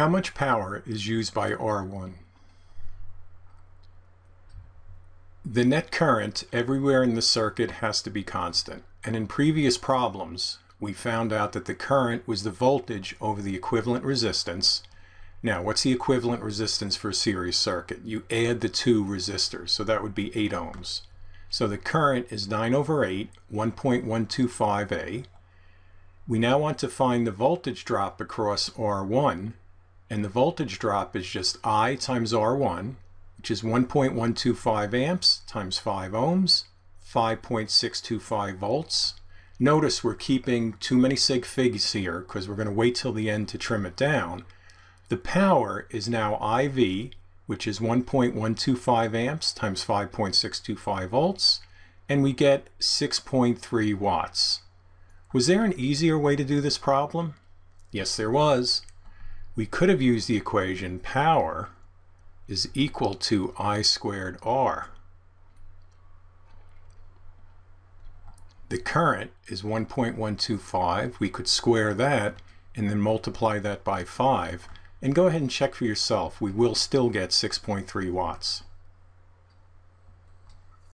How much power is used by R1? The net current everywhere in the circuit has to be constant. And in previous problems, we found out that the current was the voltage over the equivalent resistance. Now, what's the equivalent resistance for a series circuit? You add the two resistors, so that would be 8 ohms. So the current is 9 over 8, 1.125A. We now want to find the voltage drop across R1, and the voltage drop is just I times R1, which is 1.125 amps times 5 ohms, 5.625 volts. Notice we're keeping too many sig figs here because we're going to wait till the end to trim it down. The power is now IV, which is 1.125 amps times 5.625 volts, and we get 6.3 watts. Was there an easier way to do this problem? Yes, there was. We could have used the equation power is equal to I squared R. The current is 1.125. We could square that and then multiply that by 5. And go ahead and check for yourself. We will still get 6.3 watts.